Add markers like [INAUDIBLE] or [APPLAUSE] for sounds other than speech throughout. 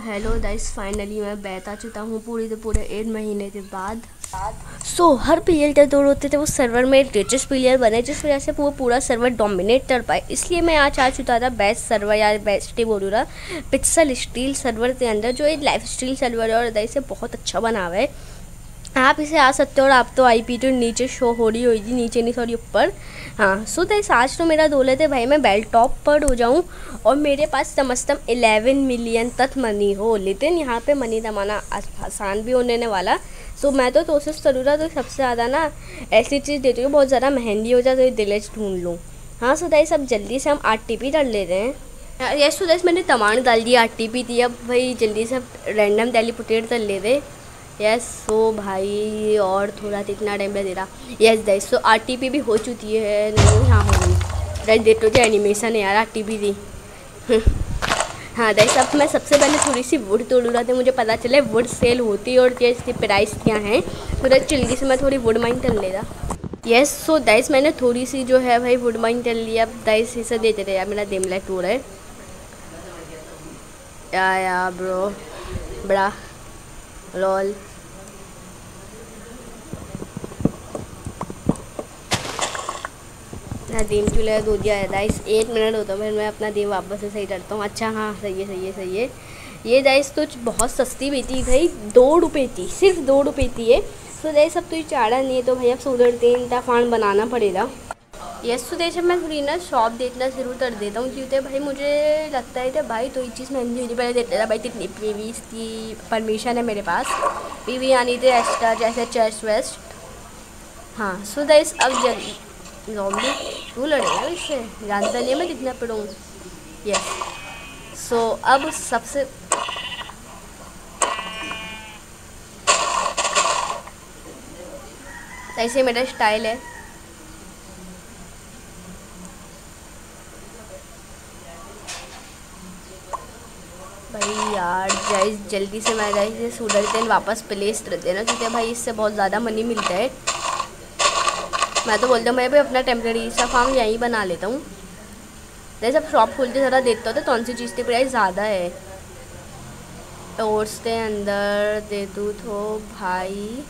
Hello guys finally मैं बैठ आ चुका हूँ पूरी तो पूरे एक महीने के बाद। सो so, हर प्लेयर जो दौड़ होते थे वो सर्वर में रिचेस्ट प्लेयर बने जिस वजह से वो पूरा सर्वर डोमिनेट कर पाए। इसलिए मैं आज आ चुका था बेस्ट सर्वर या बेस्ट ही बोलूँ पिक्सल स्टील सर्वर के अंदर जो एक लाइफ स्टील सर्वर है और दाइस से बहुत अच्छा बना हुआ है। आप इसे आ सकते हो और आप तो आई पी तो नीचे शो हो रही होगी, नीचे नहीं सॉरी ऊपर। हाँ सो दैस आज तो मेरा दो लेते भाई, मैं बेल टॉप पर हो जाऊँ और मेरे पास कम अज़ कम एलेवन मिलियन तक मनी हो। लेकिन यहाँ पे मनी कमाना आसान भी होने वाला। सो मैं तो कोशिश करूँगा तो सबसे ज़्यादा ना ऐसी चीज़ देती हूँ बहुत ज़्यादा महँगी हो जाए तो दिलेज ढूंढ लूँ। हाँ सो दैस अब जल्दी से हम आर टी पी कर ले रहे हैं यस सो मैंने तमाम डाल दी आर टी पी थी अब भाई जल्दी से रैंडम टेलीपोटेट कर ले रहे यस सो भाई और थोड़ा इतना टाइम दे रहा। Yes that's so R T P भी हो चुकी है, नहीं हाँ हो गई दैस डेटो जो एनिमेशन है यार आर टी पी दी हाँ दैस अब मैं सबसे पहले थोड़ी सी वुड तोड़ रहा था मुझे पता चले वुड सेल होती है और क्या इसकी प्राइस क्या है। तो जल्दी से मैं थोड़ी वुड माइन कर ले रहा। यस सो दैस मैंने थोड़ी सी जो है भाई वुड माइन कर लिया अब दैस इसे देते थे यार, मेरा डेम लाइट टूर है। या या ब्रो बड़ा अपना दीम चूल्हा दो दिया है? दाइस एक मिनट होता है मैं अपना दीम वापस से सही करता हूँ। अच्छा हाँ सही है सही है सही है। ये दाइस तो बहुत सस्ती भी थी भाई, दो रुपये थी सिर्फ़ दो रुपये थी ये तो दाइस अब तो ये चाड़ा नहीं है तो भाई अब सुधर तीन फान बनाना पड़ेगा। यस तो जब मैं थोड़ी ना शॉप देखना शुरू कर देता हूँ, क्योंकि भाई मुझे लगता है कि भाई तो ये चीज़ महँगी होती पहले देता था। भाई कितनी पी की परमिशन है मेरे पास। पी वी आनी थी एक्स्ट्रा जैसे चर्च वेस्ट हाँ सो अब जल्दी जॉम्बी तू लड़ेगा इससे? जानता नहीं मैं कितना पढ़ूँ। यस सो अब सबसे ऐसे मेरा स्टाइल है। भाई यार जाइस जल्दी से मैं जाइए सूडर तेल वापस प्लेस कर देना, क्योंकि भाई इससे बहुत ज़्यादा मनी मिलता है। मैं तो बोलता हूँ, मैं भी अपना टेम्प्रेरी सा फार्म यहीं बना लेता हूँ। जैसे अब शॉप खोलते ज़रा देखता हो तो कौन सी चीज़ की प्राइस ज़्यादा है। टोर्स के अंदर दे दूँ तो भाई।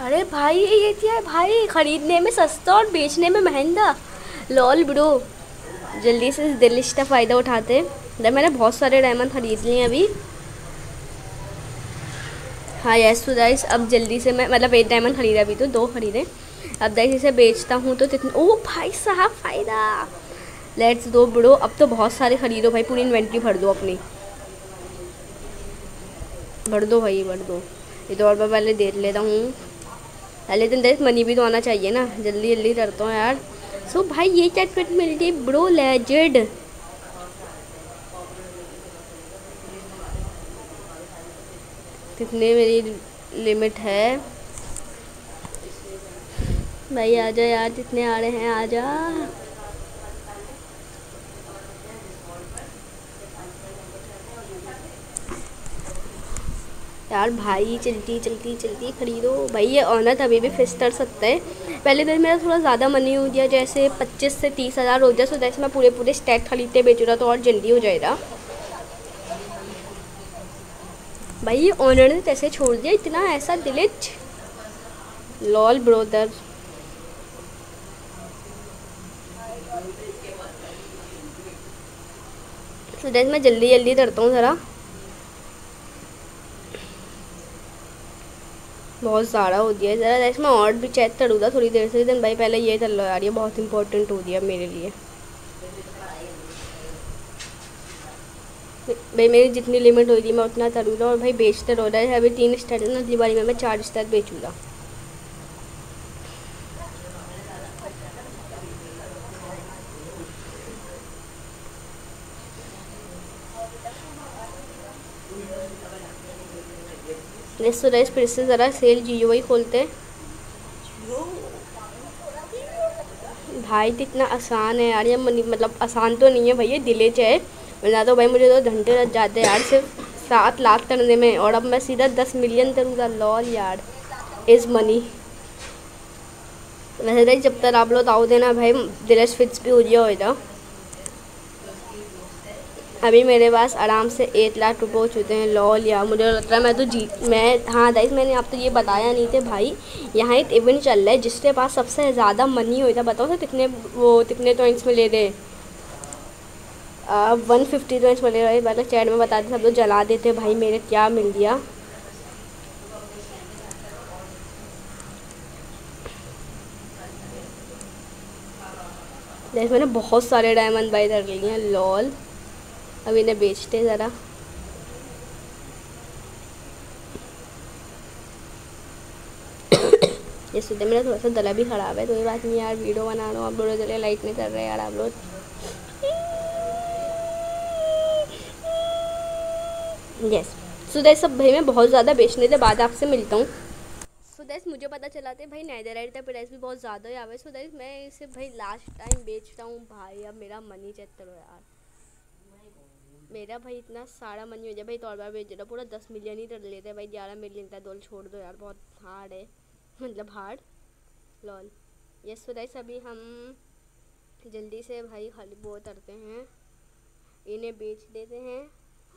अरे भाई, ये क्या है भाई? ख़रीदने में सस्ता और बेचने में महँगा। Lol bro. जल्दी से इस दिलिश का फ़ायदा उठाते हैं। मैंने बहुत सारे डायमंड ख़रीद लिए अभी। हाँ यस तो दाइस अब जल्दी से मैं मतलब एक डायमंड ख़रीदा अभी तो दो ख़रीदे। अब दाइस इसे बेचता हूँ तो कितने, ओ भाई साहब, फ़ायदा। लेट्स दो बड़ो, अब तो बहुत सारे ख़रीदो भाई, पूरी इन्वेंट्री भर दो अपनी। भर दो भाई, भर दो। ये तो और मैं पहले देख लेता हूँ। पहले दिन देख मनी भी तो आना चाहिए ना। जल्दी जल्दी करता हूँ यार। सो so, भाई ये चटपट मिल गई? ब्रो लेजेड कितने मेरी लिमिट है? भाई आ जा यार जितने आ रहे हैं आ जा यार भाई, चलती चलती चलती, खरीदो। भाई, ये ऑनर अभी भी फिस कर सकता है। पहले दिन मेरा थोड़ा ज़्यादा मनी हो गया, जैसे पच्चीस से तीस हज़ार हो जाए सो जैसे मैं पूरे पूरे स्टैक खरीदते बेच रहा तो और जल्दी हो जाएगा। भाई, ये ऑनर ने कैसे छोड़ दिया इतना ऐसा डिलीट लॉल ब्रोदर तो देख मैं जल्दी जल्दी करता हूँ ज़रा। बहुत ज़्यादा हो दिया ज़रा जैसे मैं और भी चेक करूँगा थोड़ी देर से। दिन भाई, पहले ये चल रहा ये बहुत इंपॉर्टेंट हो दिया मेरे लिए। भाई, मेरी जितनी लिमिट हो रही मैं उतना करूँगा और भाई बेचते रहो रहा है। अभी तीन स्टार्ट है दिवाली में मैं चार स्टार बेचूँगा। तो रेस फिर से ज़रा सेल जियो वही खोलते हैं। भाई तो इतना आसान है यार, ये मतलब आसान तो नहीं है भैया दिलेज है। वरना तो भाई, मुझे तो घंटे लग जाते हैं यार, सिर्फ़ सात लाख करने में, और अब मैं सीधा दस मिलियन करूँगा। लॉल यार इज़ मनी। वैसे जब तक आप लोग आओ देना भाई, दिलेश फिट्स भी हो गया होगा अभी मेरे पास आराम से एट लाख रुपये हो चुके हैं लॉल या मुझे लगता है मैं तो जीत मैं हाँ दाइस मैंने आप तो ये बताया नहीं थे भाई, यहाँ एक इवेंट चल रहा है जिसके पास सबसे ज़्यादा मनी हुई था बताओ तो कितने, वो कितने पॉइंट्स ले रहे वन फिफ्टी पॉइंट्स मिले रहे मतलब चैट में बता बताते सब लोग जला देते, भाई मेरे क्या मिल गया? मैंने बहुत सारे डायमंड बाई कर लिए हैं लॉल अब इन्हें बेचते ज़रा। [COUGHS] ये सीधे मेरा थोड़ा सा गला भी ख़राब है तो ये बात नहीं यार, वीडियो बना लो, आप लोग चले लाइट नहीं कर रहे यार आप लोग। यस सो दैट सब भाई मैं बहुत ज़्यादा बेचने के बाद आपसे मिलता हूँ। सो दैट मुझे पता चला था भाई नैदराइट का प्राइस भी बहुत ज़्यादा ही आवे सो दैट मैं इसे भाई लास्ट टाइम बेचता हूँ। भाई, अब मेरा मनी चेक करो यार। मेरा भाई इतना सारा मनी हो जाए भाई तो और बार बेच रहा पूरा दस मिलियन ही कर लेते हैं। भाई ग्यारह मिलियन का दोल छोड़ दो यार, बहुत हार्ड है। मतलब hard lol yes so that अभी हम जल्दी से भाई खाली वो करते हैं। इन्हें बेच देते हैं।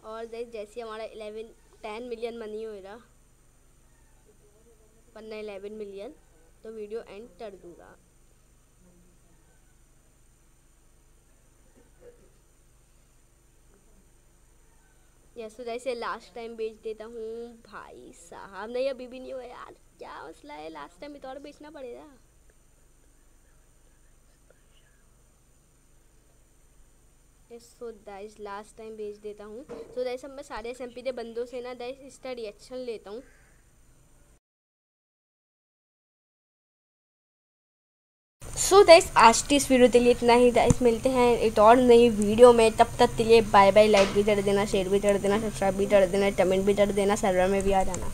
और जैसे हमारा इलेवन टेन मिलियन मनी होएगा पन्ना इलेवन मिलियन तो वीडियो एंड कर दूँगा। यस तो जैसे लास्ट टाइम बेच देता हूँ। भाई साहब, नहीं, अभी भी नहीं हुआ यार। क्या मसला है? लास्ट टाइम तो और बेचना पड़ेगा। सो दाइज लास्ट टाइम भेज देता हूँ। सो दाइस अब मैं सारे एस एम पी के बंदों से ना दाइस इसका रिएक्शन लेता हूँ। सो दाइस आज की इस वीडियो के लिए इतना ही दाइस मिलते हैं एक और नई वीडियो में। तब तक के लिए बाय बाय लाइक भी कर देना शेयर भी कर देना सब्सक्राइब भी कर देना कमेंट भी कर देना सर्वर में भी आ जाना।